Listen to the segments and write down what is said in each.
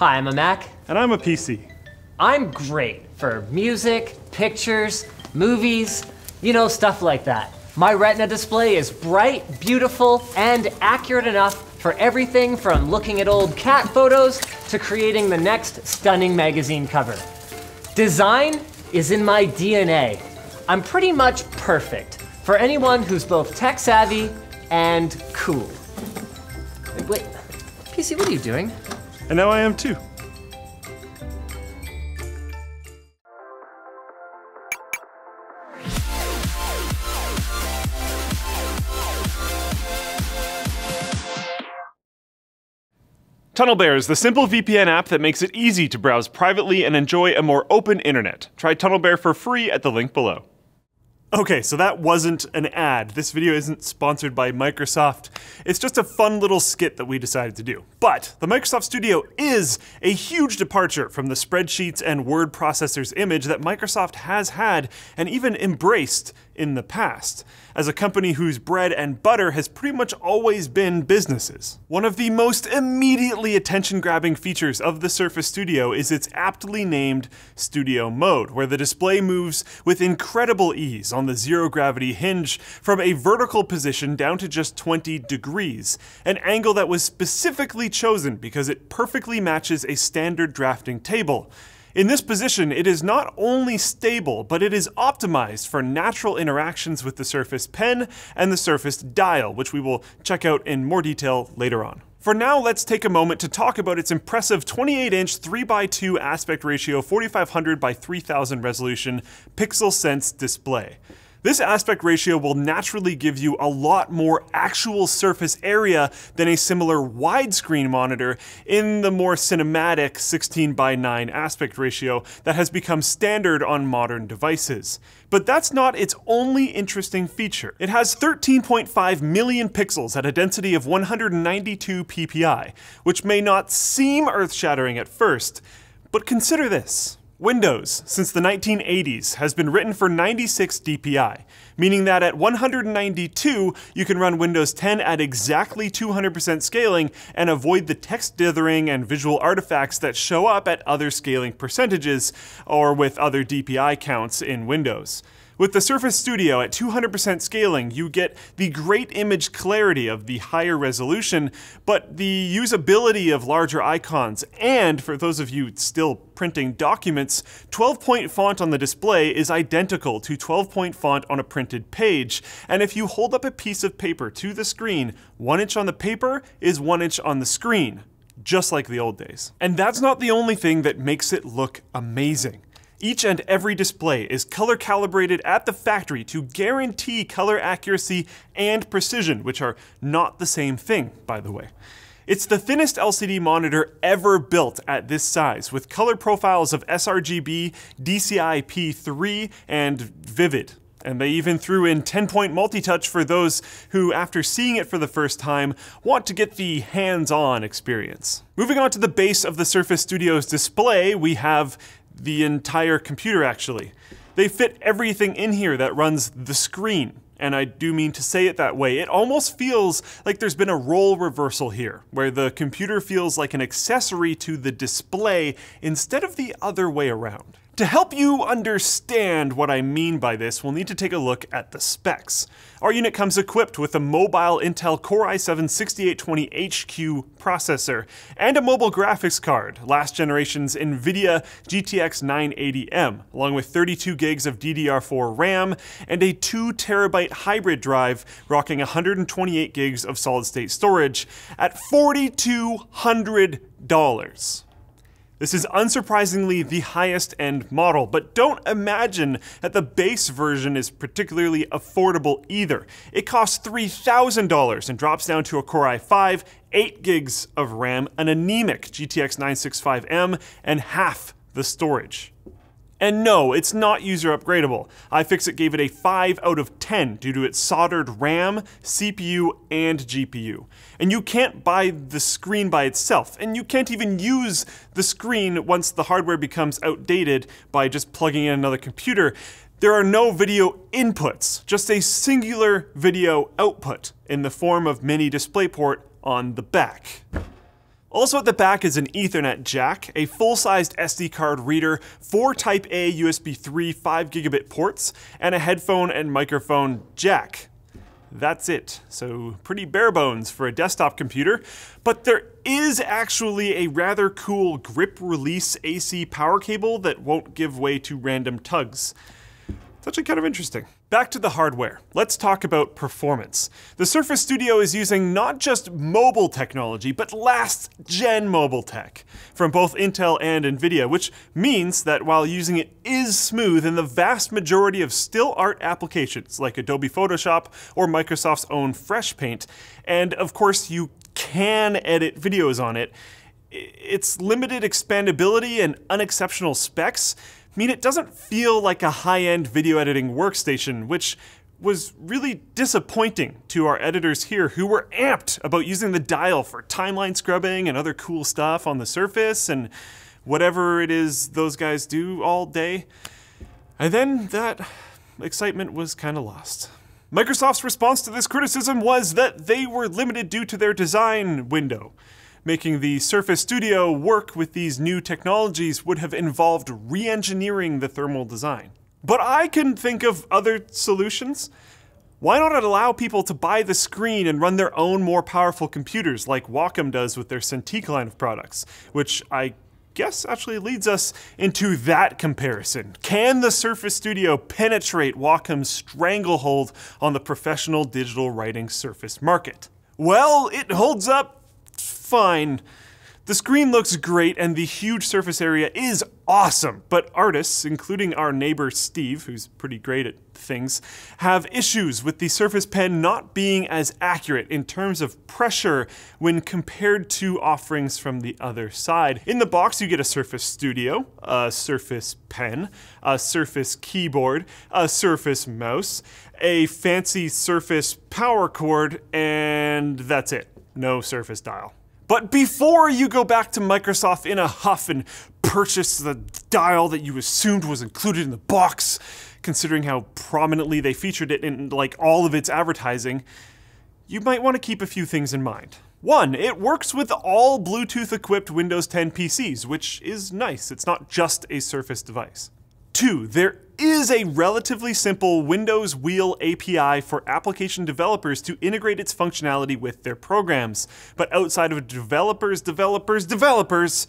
Hi, I'm a Mac. And I'm a PC. I'm great for music, pictures, movies, you know, stuff like that. My Retina display is bright, beautiful, and accurate enough for everything from looking at old cat photos to creating the next stunning magazine cover. Design is in my DNA. I'm pretty much perfect for anyone who's both tech savvy and cool. Wait, PC, what are you doing? And now I am too. TunnelBear is the simple VPN app that makes it easy to browse privately and enjoy a more open internet. Try TunnelBear for free at the link below. Okay, so that wasn't an ad. This video isn't sponsored by Microsoft. It's just a fun little skit that we decided to do. But the Microsoft Studio is a huge departure from the spreadsheets and word processors image that Microsoft has had and even embraced in the past, as a company whose bread and butter has pretty much always been businesses. One of the most immediately attention grabbing features of the Surface Studio is its aptly named Studio Mode, where the display moves with incredible ease on the zero gravity hinge from a vertical position down to just 20 degrees, an angle that was specifically chosen because it perfectly matches a standard drafting table. In this position, it is not only stable, but it is optimized for natural interactions with the Surface Pen and the Surface Dial, which we will check out in more detail later on. For now, let's take a moment to talk about its impressive 28-inch 3x2 aspect ratio 4500 by 3000 resolution Pixel Sense display. This aspect ratio will naturally give you a lot more actual surface area than a similar widescreen monitor in the more cinematic 16 by 9 aspect ratio that has become standard on modern devices. But that's not its only interesting feature. It has 13.5 million pixels at a density of 192 ppi, which may not seem earth-shattering at first, but consider this. Windows, since the 1980s, has been written for 96 dpi, meaning that at 192, you can run Windows 10 at exactly 200% scaling and avoid the text dithering and visual artifacts that show up at other scaling percentages or with other DPI counts in Windows. With the Surface Studio at 200% scaling, you get the great image clarity of the higher resolution, but the usability of larger icons, and for those of you still printing documents, 12 point font on the display is identical to 12 point font on a printed page. And if you hold up a piece of paper to the screen, one inch on the paper is one inch on the screen just like the old days. And that's not the only thing that makes it look amazing. Each and every display is color calibrated at the factory to guarantee color accuracy and precision, which are not the same thing, by the way. It's the thinnest LCD monitor ever built at this size, with color profiles of sRGB, DCI P3, and Vivid. And they even threw in 10 point multi-touch for those who, after seeing it for the first time, want to get the hands-on experience. Moving on to the base of the Surface Studio's display, we have the entire computer actually. They fit everything in here that runs the screen. And I do mean to say it that way. It almost feels like there's been a role reversal here, where the computer feels like an accessory to the display instead of the other way around. To help you understand what I mean by this, we'll need to take a look at the specs. Our unit comes equipped with a mobile Intel Core i7-6820HQ processor and a mobile graphics card, last generation's NVIDIA GTX 980M, along with 32 gigs of DDR4 RAM and a 2 terabyte hybrid drive rocking 128 gigs of solid state storage at $4,200. This is unsurprisingly the highest end model, but don't imagine that the base version is particularly affordable either. It costs $3,000 and drops down to a Core i5, 8 gigs of RAM, an anemic GTX 965M, and half the storage. And no, it's not user upgradable. iFixit gave it a 5 out of 10 due to its soldered RAM, CPU, and GPU. And you can't buy the screen by itself, and you can't even use the screen once the hardware becomes outdated by just plugging in another computer. There are no video inputs, just a singular video output in the form of mini DisplayPort on the back. Also at the back is an Ethernet jack, a full-sized SD card reader, four Type A USB 3 5 gigabit ports, and a headphone and microphone jack. That's it. So pretty bare bones for a desktop computer, but there is actually a rather cool grip release AC power cable that won't give way to random tugs. It's actually kind of interesting. Back to the hardware. Let's talk about performance. The Surface Studio is using not just mobile technology, but last gen mobile tech from both Intel and Nvidia, which means that while using it is smooth in the vast majority of still art applications like Adobe Photoshop or Microsoft's own Fresh Paint, and of course you can edit videos on it, its limited expandability and unexceptional specs mean it doesn't feel like a high end video editing workstation, which was really disappointing to our editors here who were amped about using the dial for timeline scrubbing and other cool stuff on the surface and whatever it is those guys do all day. And then that excitement was kind of lost. Microsoft's response to this criticism was that they were limited due to their design window making the Surface Studio work with these new technologies would have involved re engineering the thermal design. But I can think of other solutions. Why not allow people to buy the screen and run their own more powerful computers like Wacom does with their Cintiq line of products, which I guess actually leads us into that comparison. Can the Surface Studio penetrate Wacom's stranglehold on the professional digital writing surface market? Well, it holds up fine. The screen looks great and the huge surface area is awesome, but artists, including our neighbor Steve, who's pretty great at things, have issues with the Surface Pen not being as accurate in terms of pressure when compared to offerings from the other side. In the box, you get a Surface Studio, a Surface Pen, a Surface keyboard, a Surface mouse, a fancy Surface power cord, and that's it. No Surface dial. But before you go back to Microsoft in a huff and purchase the dial that you assumed was included in the box, considering how prominently they featured it in like all of its advertising, you might want to keep a few things in mind. One, it works with all Bluetooth equipped Windows 10 PCs, which is nice. It's not just a Surface device. Two, there is a relatively simple Windows Wheel API for application developers to integrate its functionality with their programs. But outside of developers, developers, developers,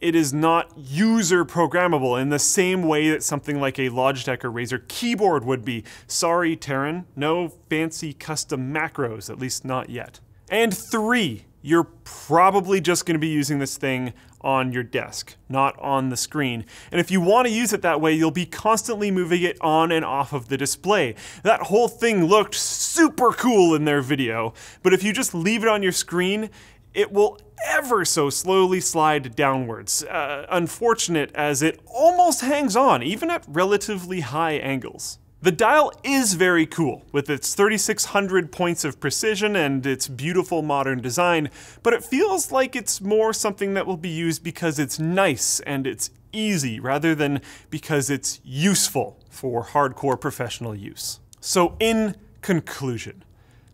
it is not user programmable in the same way that something like a Logitech or Razer keyboard would be. Sorry, Taran, no fancy custom macros, at least not yet. And three, you're probably just going to be using this thing on your desk, not on the screen. And if you want to use it that way, you'll be constantly moving it on and off of the display. That whole thing looked super cool in their video, but if you just leave it on your screen, it will ever so slowly slide downwards. Uh, unfortunate as it almost hangs on, even at relatively high angles. The dial is very cool, with its 3600 points of precision and its beautiful modern design, but it feels like it's more something that will be used because it's nice and it's easy, rather than because it's useful for hardcore professional use. So in conclusion,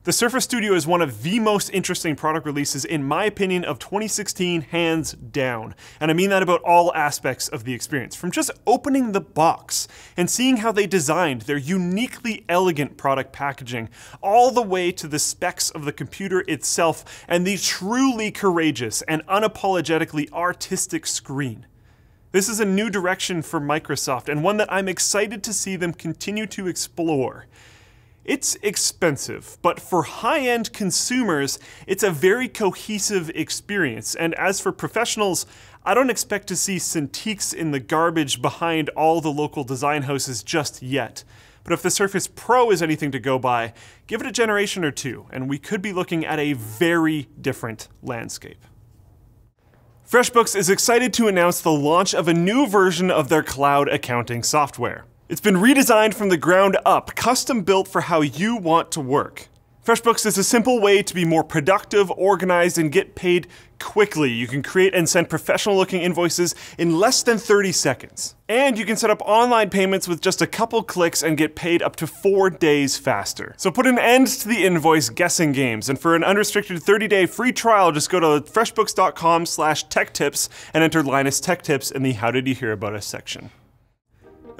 the Surface Studio is one of the most interesting product releases, in my opinion, of 2016, hands down. And I mean that about all aspects of the experience. From just opening the box and seeing how they designed their uniquely elegant product packaging, all the way to the specs of the computer itself and the truly courageous and unapologetically artistic screen. This is a new direction for Microsoft, and one that I'm excited to see them continue to explore. It's expensive, but for high end consumers, it's a very cohesive experience. And as for professionals, I don't expect to see Cintiqs in the garbage behind all the local design houses just yet. But if the Surface Pro is anything to go by, give it a generation or two, and we could be looking at a very different landscape. FreshBooks is excited to announce the launch of a new version of their cloud accounting software. It's been redesigned from the ground up, custom built for how you want to work. FreshBooks is a simple way to be more productive, organized, and get paid quickly. You can create and send professional looking invoices in less than 30 seconds. And you can set up online payments with just a couple clicks and get paid up to four days faster. So put an end to the invoice guessing games. And for an unrestricted 30 day free trial, just go to freshbooks.com slash tech tips and enter Linus Tech Tips in the How Did You Hear About Us section.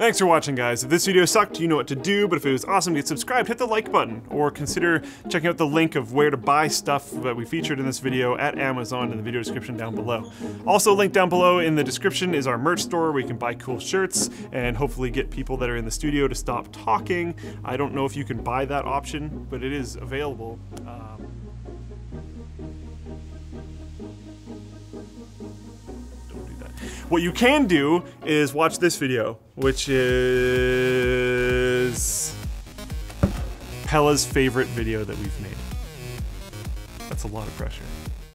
Thanks for watching, guys. If this video sucked, you know what to do, but if it was awesome, get subscribed, hit the like button, or consider checking out the link of where to buy stuff that we featured in this video at Amazon in the video description down below. Also, linked down below in the description is our merch store where you can buy cool shirts and hopefully get people that are in the studio to stop talking. I don't know if you can buy that option, but it is available. Um, What you can do is watch this video, which is Pella's favorite video that we've made. That's a lot of pressure.